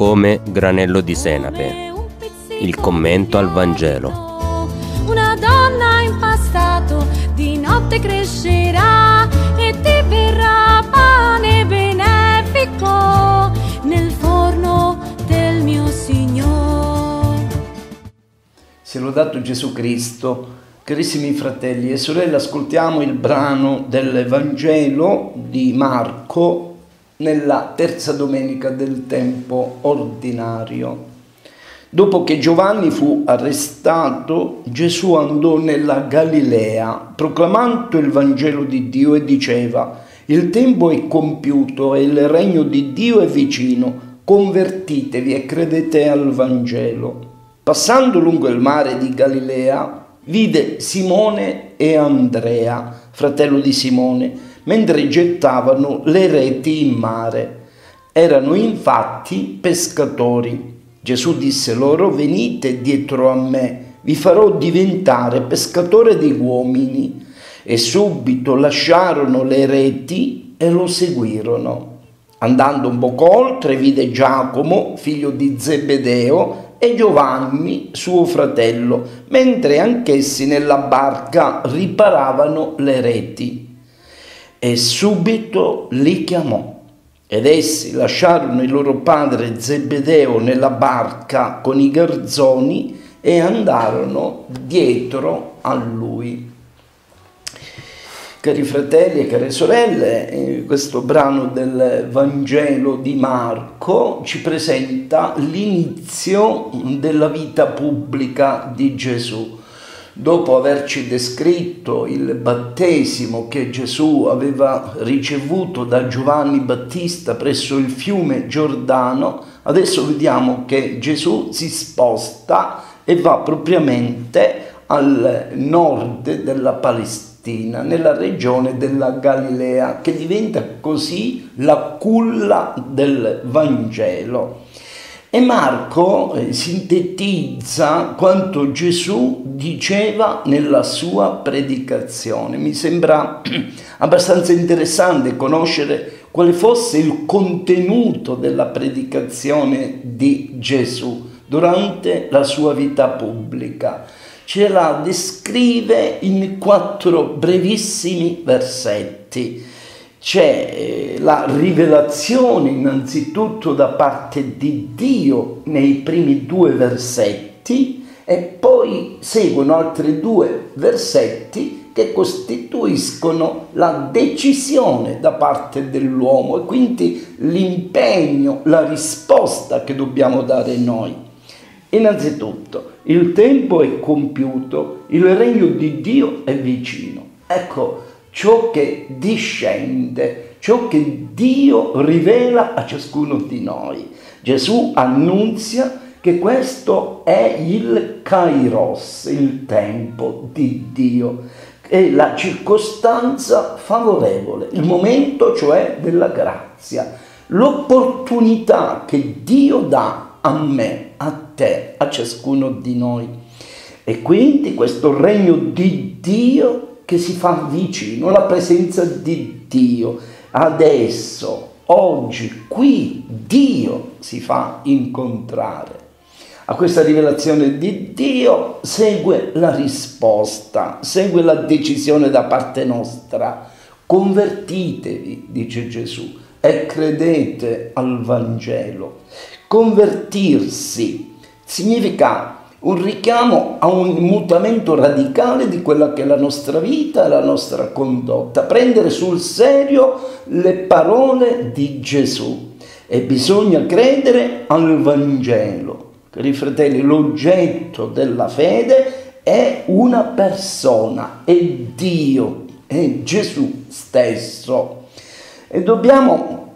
come granello di senape. Il commento al Vangelo. Una donna in pastato di notte crescerà e ti verrà pane benefico nel forno del mio Signore. Sia lodato Gesù Cristo. Carissimi fratelli e sorelle, ascoltiamo il brano del Vangelo di Marco nella terza domenica del tempo ordinario. Dopo che Giovanni fu arrestato, Gesù andò nella Galilea, proclamando il Vangelo di Dio e diceva, il tempo è compiuto e il regno di Dio è vicino, convertitevi e credete al Vangelo. Passando lungo il mare di Galilea, vide Simone e Andrea, fratello di Simone, mentre gettavano le reti in mare. Erano infatti pescatori. Gesù disse loro, venite dietro a me, vi farò diventare pescatore di uomini. E subito lasciarono le reti e lo seguirono. Andando un poco oltre, vide Giacomo, figlio di Zebedeo, e Giovanni, suo fratello, mentre anch'essi nella barca riparavano le reti e subito li chiamò. Ed essi lasciarono il loro padre Zebedeo nella barca con i garzoni e andarono dietro a lui. Cari fratelli e care sorelle, eh, questo brano del Vangelo di Marco ci presenta l'inizio della vita pubblica di Gesù dopo averci descritto il battesimo che Gesù aveva ricevuto da Giovanni Battista presso il fiume Giordano, adesso vediamo che Gesù si sposta e va propriamente al nord della Palestina, nella regione della Galilea, che diventa così la culla del Vangelo. E Marco eh, sintetizza quanto Gesù diceva nella sua predicazione. Mi sembra abbastanza interessante conoscere quale fosse il contenuto della predicazione di Gesù durante la sua vita pubblica. Ce la descrive in quattro brevissimi versetti c'è eh, la rivelazione innanzitutto da parte di Dio nei primi due versetti e poi seguono altri due versetti che costituiscono la decisione da parte dell'uomo e quindi l'impegno, la risposta che dobbiamo dare noi. Innanzitutto, il tempo è compiuto, il regno di Dio è vicino. Ecco, ciò che discende, ciò che Dio rivela a ciascuno di noi. Gesù annunzia che questo è il kairos, il tempo di Dio, è la circostanza favorevole, il momento cioè della grazia, l'opportunità che Dio dà a me, a te, a ciascuno di noi. E quindi questo regno di Dio che si fa vicino, la presenza di Dio. Adesso, oggi, qui, Dio si fa incontrare. A questa rivelazione di Dio segue la risposta, segue la decisione da parte nostra. Convertitevi, dice Gesù, e credete al Vangelo. Convertirsi significa un richiamo a un mutamento radicale di quella che è la nostra vita la nostra condotta, prendere sul serio le parole di Gesù e bisogna credere al Vangelo. Cari fratelli, l'oggetto della fede è una persona, è Dio, è Gesù stesso. E dobbiamo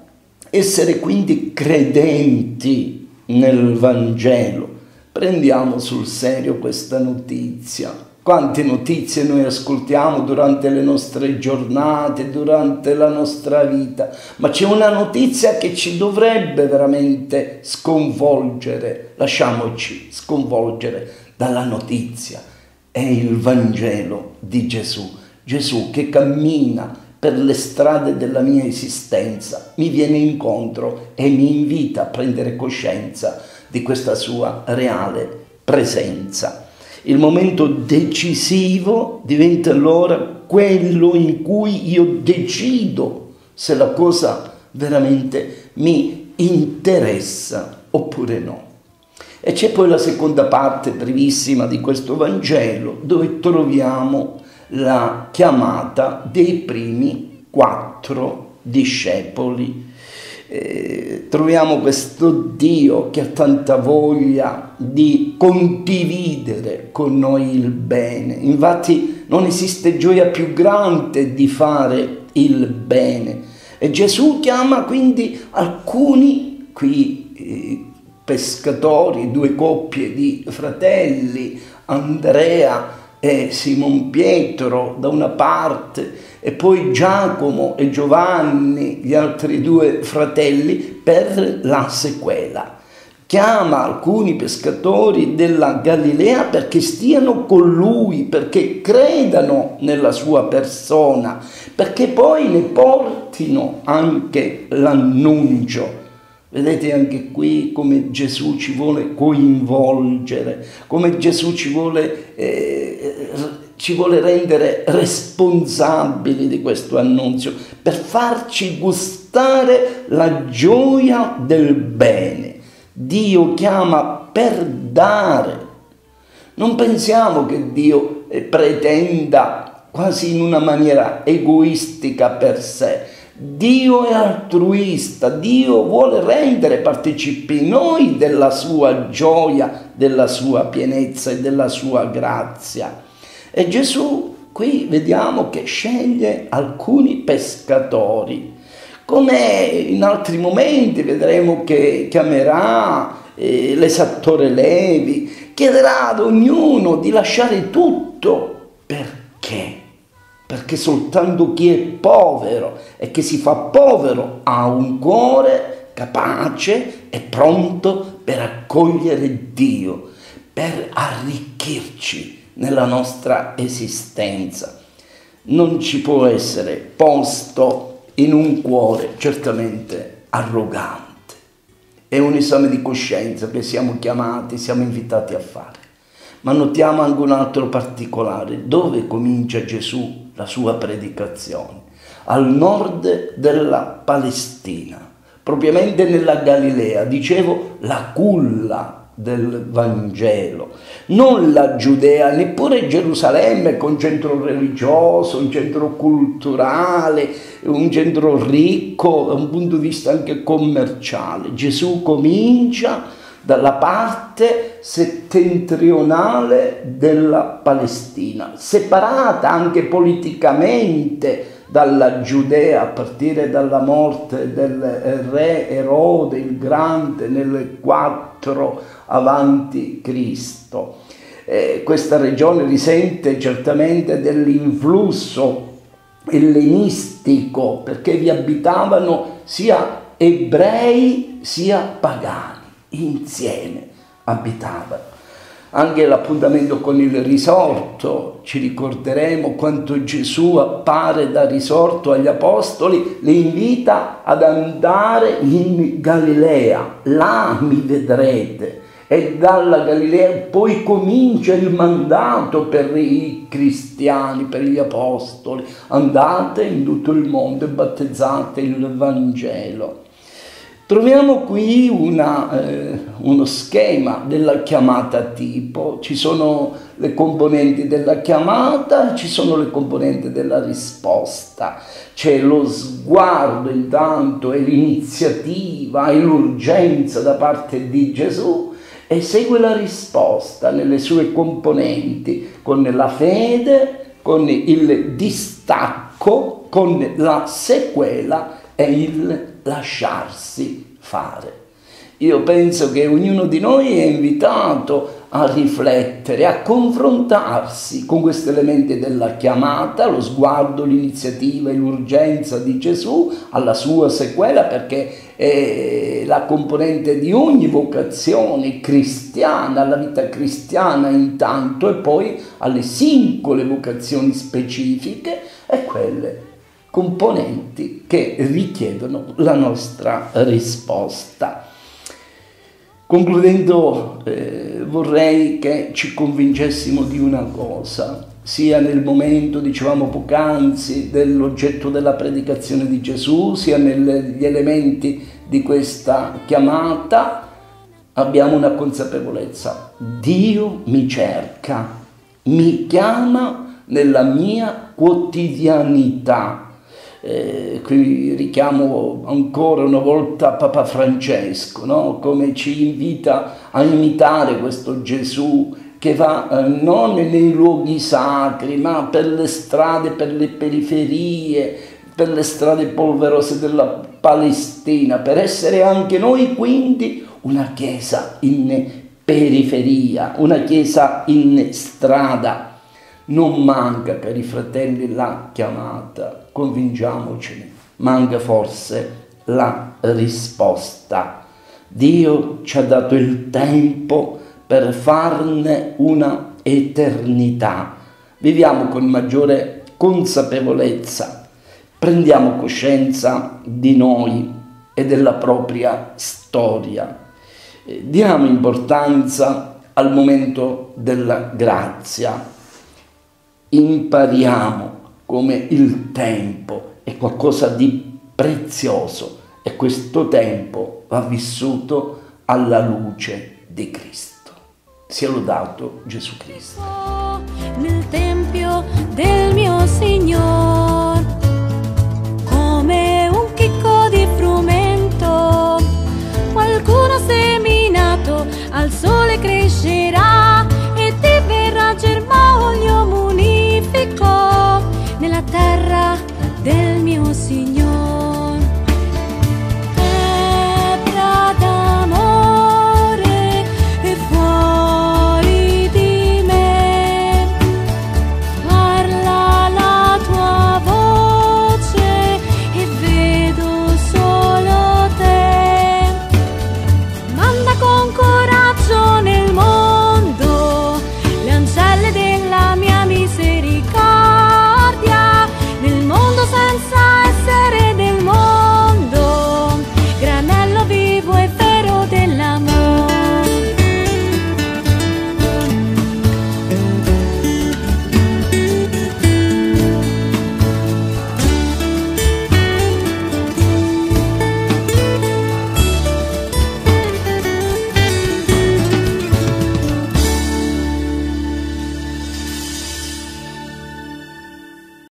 essere quindi credenti nel Vangelo Prendiamo sul serio questa notizia. Quante notizie noi ascoltiamo durante le nostre giornate, durante la nostra vita, ma c'è una notizia che ci dovrebbe veramente sconvolgere. Lasciamoci sconvolgere dalla notizia. È il Vangelo di Gesù. Gesù che cammina per le strade della mia esistenza, mi viene incontro e mi invita a prendere coscienza di questa sua reale presenza. Il momento decisivo diventa allora quello in cui io decido se la cosa veramente mi interessa oppure no. E c'è poi la seconda parte brevissima di questo Vangelo dove troviamo la chiamata dei primi quattro discepoli. Eh, troviamo questo Dio che ha tanta voglia di condividere con noi il bene. Infatti non esiste gioia più grande di fare il bene. E Gesù chiama quindi alcuni qui eh, pescatori, due coppie di fratelli, Andrea e Simon Pietro da una parte e poi Giacomo e Giovanni, gli altri due fratelli, per la sequela. Chiama alcuni pescatori della Galilea perché stiano con lui, perché credano nella sua persona, perché poi ne portino anche l'annuncio Vedete anche qui come Gesù ci vuole coinvolgere, come Gesù ci vuole, eh, ci vuole rendere responsabili di questo annunzio, per farci gustare la gioia del bene. Dio chiama per dare. Non pensiamo che Dio eh, pretenda quasi in una maniera egoistica per sé Dio è altruista, Dio vuole rendere partecipi noi della sua gioia, della sua pienezza e della sua grazia. E Gesù qui vediamo che sceglie alcuni pescatori. Come in altri momenti vedremo che chiamerà eh, l'esattore Levi, chiederà ad ognuno di lasciare tutto. Perché? Perché soltanto chi è povero e che si fa povero ha un cuore capace e pronto per accogliere Dio, per arricchirci nella nostra esistenza. Non ci può essere posto in un cuore certamente arrogante. È un esame di coscienza che siamo chiamati, siamo invitati a fare. Ma notiamo anche un altro particolare. Dove comincia Gesù la sua predicazione, al nord della Palestina, propriamente nella Galilea, dicevo la culla del Vangelo, non la Giudea, neppure Gerusalemme con centro religioso, un centro culturale, un centro ricco da un punto di vista anche commerciale. Gesù comincia dalla parte settentrionale della Palestina, separata anche politicamente dalla Giudea a partire dalla morte del re Erode il Grande nel 4 avanti Cristo. Eh, questa regione risente certamente dell'influsso ellenistico perché vi abitavano sia ebrei sia pagani insieme abitavano. Anche l'appuntamento con il risorto, ci ricorderemo quanto Gesù appare da risorto agli apostoli, li invita ad andare in Galilea, là mi vedrete. E dalla Galilea poi comincia il mandato per i cristiani, per gli apostoli. Andate in tutto il mondo e battezzate il Vangelo. Troviamo qui una, eh, uno schema della chiamata tipo, ci sono le componenti della chiamata, ci sono le componenti della risposta, c'è lo sguardo intanto e l'iniziativa e l'urgenza da parte di Gesù e segue la risposta nelle sue componenti con la fede, con il distacco, con la sequela e il lasciarsi fare. Io penso che ognuno di noi è invitato a riflettere, a confrontarsi con questi elementi della chiamata, lo sguardo, l'iniziativa e l'urgenza di Gesù alla sua sequela perché è la componente di ogni vocazione cristiana, alla vita cristiana intanto e poi alle singole vocazioni specifiche e quelle componenti che richiedono la nostra risposta. Concludendo, eh, vorrei che ci convincessimo di una cosa, sia nel momento, dicevamo poc'anzi, dell'oggetto della predicazione di Gesù, sia negli elementi di questa chiamata, abbiamo una consapevolezza. Dio mi cerca, mi chiama nella mia quotidianità. Eh, qui richiamo ancora una volta Papa Francesco, no? come ci invita a imitare questo Gesù che va eh, non nei luoghi sacri, ma per le strade, per le periferie, per le strade polverose della Palestina, per essere anche noi quindi una chiesa in periferia, una chiesa in strada. Non manca, cari fratelli, la chiamata, convinciamocene, manca forse la risposta. Dio ci ha dato il tempo per farne una eternità. Viviamo con maggiore consapevolezza, prendiamo coscienza di noi e della propria storia. Diamo importanza al momento della grazia. Impariamo come il tempo è qualcosa di prezioso e questo tempo va vissuto alla luce di Cristo. Sia lodato Gesù Cristo. Nel tempio del mio